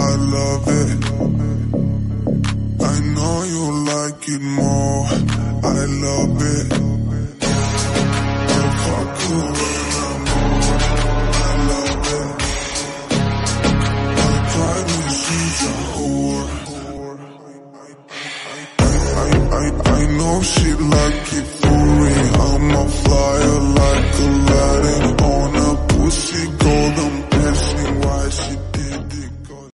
I love it. I know you like it more. I love it. I fuck you when I'm on. I love it. I try to see a whore. I, I, I know she like it for